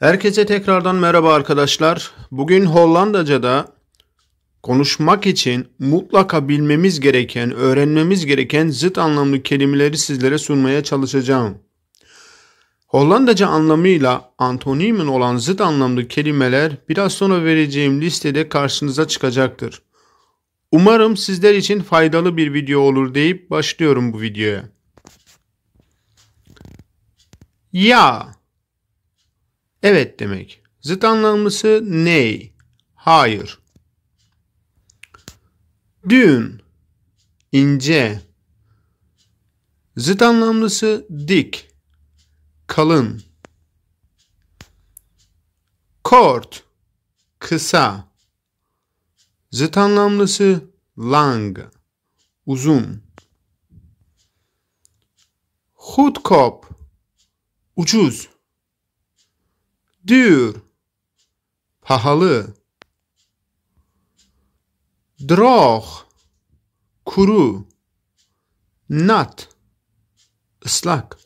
Herkese tekrardan merhaba arkadaşlar. Bugün Hollandaca'da konuşmak için mutlaka bilmemiz gereken, öğrenmemiz gereken zıt anlamlı kelimeleri sizlere sunmaya çalışacağım. Hollandaca anlamıyla antonimin olan zıt anlamlı kelimeler biraz sonra vereceğim listede karşınıza çıkacaktır. Umarım sizler için faydalı bir video olur deyip başlıyorum bu videoya. Ya Evet demek. Zıt anlamlısı ney? Hayır. Dün ince. Zıt anlamlısı dik, kalın. Kort kısa. Zıt anlamlısı lang, uzun. Goedkoop ucuz. Duur. Pahalı. Droog. Kuru. Nat. ıslak.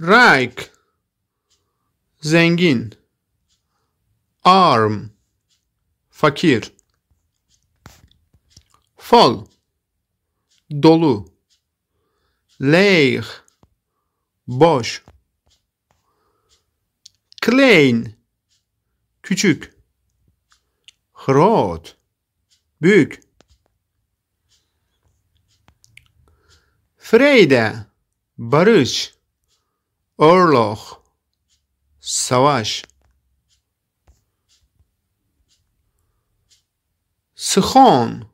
Rijk. Zengin. Arm. Fakir. Vol. Dolu. Leeg. Boş. Klein küçük. Groot büyük. Vrede barış. Oorlog savaş. Schoon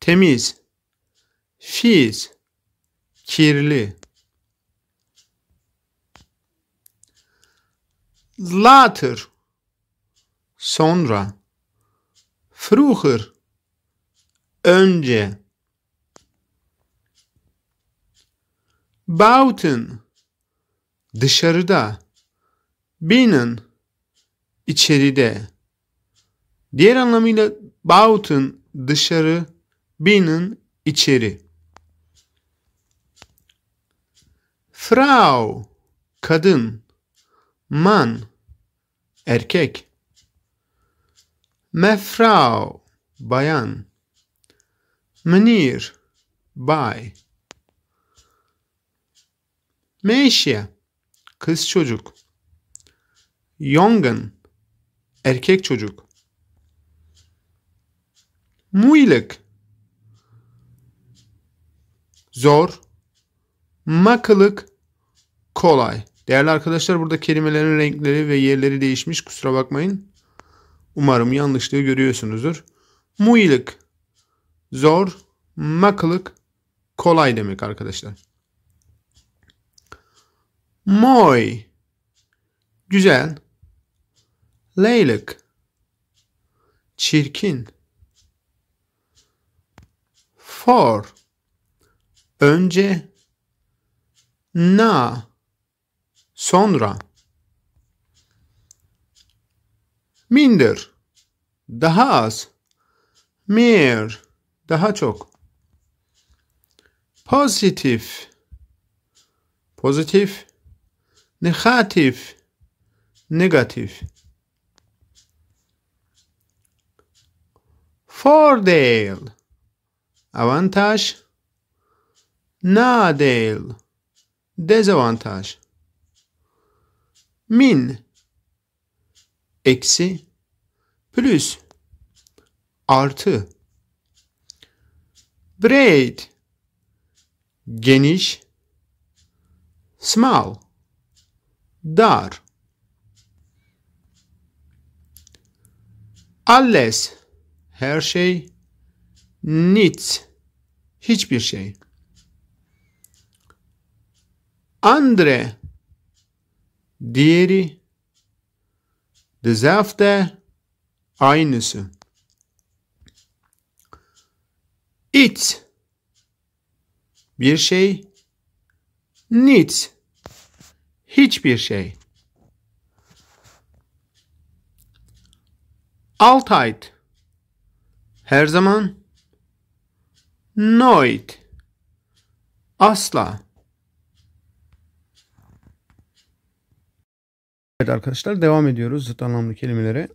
temiz. Fiz kirli. Later sonra vroeger önce buiten dışarıda binnen içeride diğer anlamıyla buiten dışarı binnen içeri. Frau kadın man erkek. Mevrouw bayan. Meneer bay. Meisje kız çocuk. Jongen erkek çocuk. Moeilijk zor makkelijk kolay Değerli arkadaşlar burada kelimelerin renkleri ve yerleri değişmiş. Kusura bakmayın. Umarım yanlışlığı görüyorsunuzdur. Moeilijk zor, makkelijk kolay demek arkadaşlar. Mooi güzel, leylik. Çirkin, for. Önce, na Sonra minder daha az mehr daha çok. Pozitif pozitif negatif negatif. Voordeel avantaj nadeel dezavantaj min eksi plus artı. Breed geniş small dar. Alles her şey nichts hiçbir şey. Andre Diğeri dezelfde aynısı. It bir şey niets hiçbir şey. Altijd her zaman nooit asla Evet arkadaşlar devam ediyoruz zıt anlamlı kelimelere.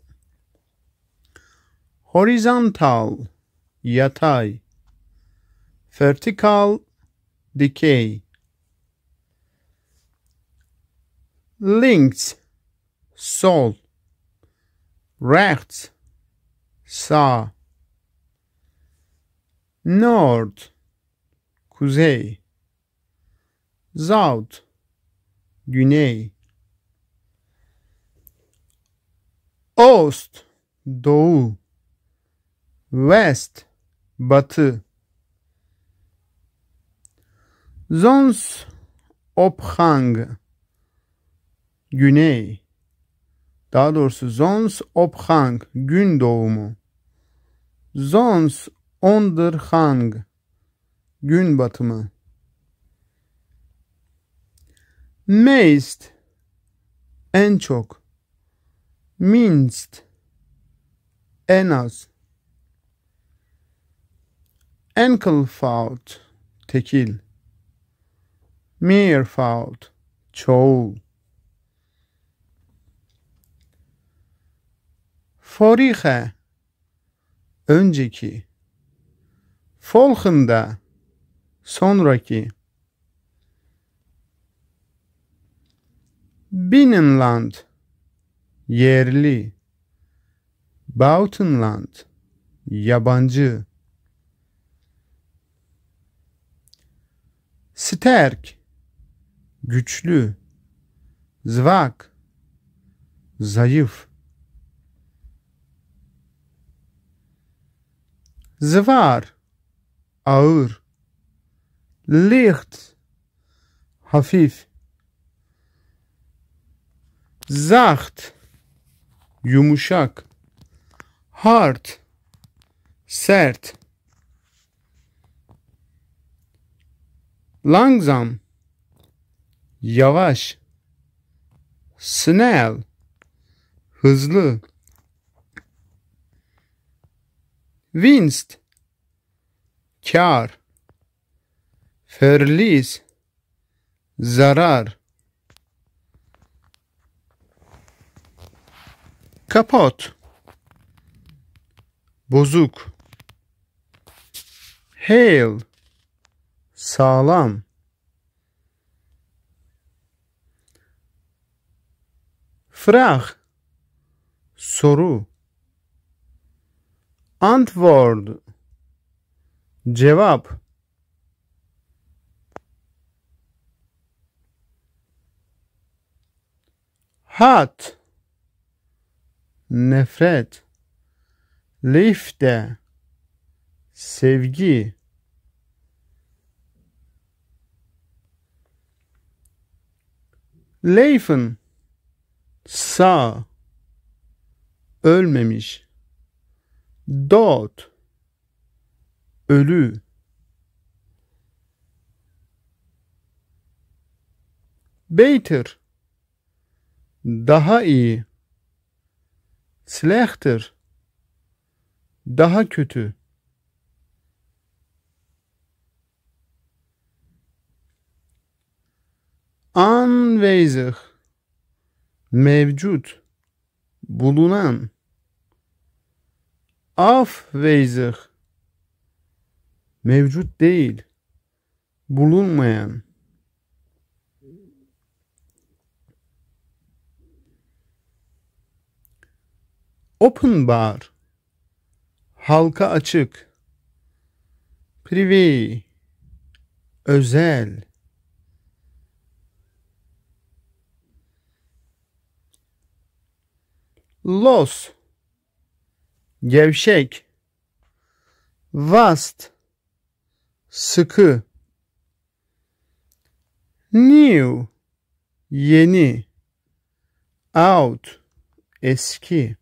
Horizontal, yatay. Vertical, dikey. Links, sol. Rechts, sağ. Nord, kuzey. South, güney. Ost, doğu. West, batı. Zonsopgang, güney. Daha doğrusu Zonsopgang, gün doğumu. Zonsondergang, gün batımı. Meist, en çok. Minst, en az. Enkelfout, tekil. Meerfout, çoğul. Vorige, önceki. Volgende, sonraki. Binnenland, yerli. Buitenland, yabancı. Sterk, güçlü. Zwak, zayıf. Zwaar, ağır. Licht, hafif. Zacht, yumuşak. Hard, sert. Langzam, yavaş. Snel, hızlı. Winst, kar. Verlies, zarar. Kapot, bozuk. Hail, sağlam. Vraag, soru. Antwoord, cevap. Hat, nefret. Liefde, sevgi. Leven, sağ. Ölmemiş. Dood, ölü. Beter, daha iyi. Slechter, daha kötü. Anwezig, mevcut, bulunan. Afwezig, mevcut değil, bulunmayan. Open bar, halka açık. Privé, özel. Los, gevşek. Vast, sıkı. New, yeni. Out, eski.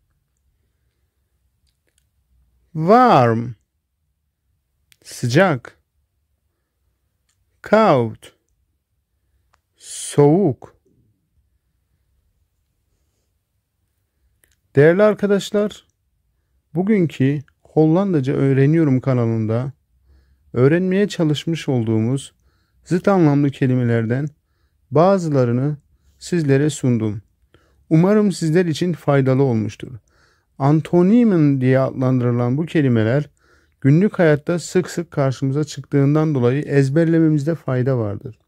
Warm, sıcak. Cold, soğuk. Değerli arkadaşlar, bugünkü Hollandaca Öğreniyorum kanalında öğrenmeye çalışmış olduğumuz zıt anlamlı kelimelerden bazılarını sizlere sundum. Umarım sizler için faydalı olmuştur. Antonimin diye adlandırılan bu kelimeler günlük hayatta sık sık karşımıza çıktığından dolayı ezberlememizde fayda vardır.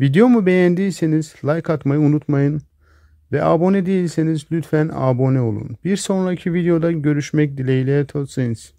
Videomu beğendiyseniz like atmayı unutmayın ve abone değilseniz lütfen abone olun. Bir sonraki videoda görüşmek dileğiyle Totsins.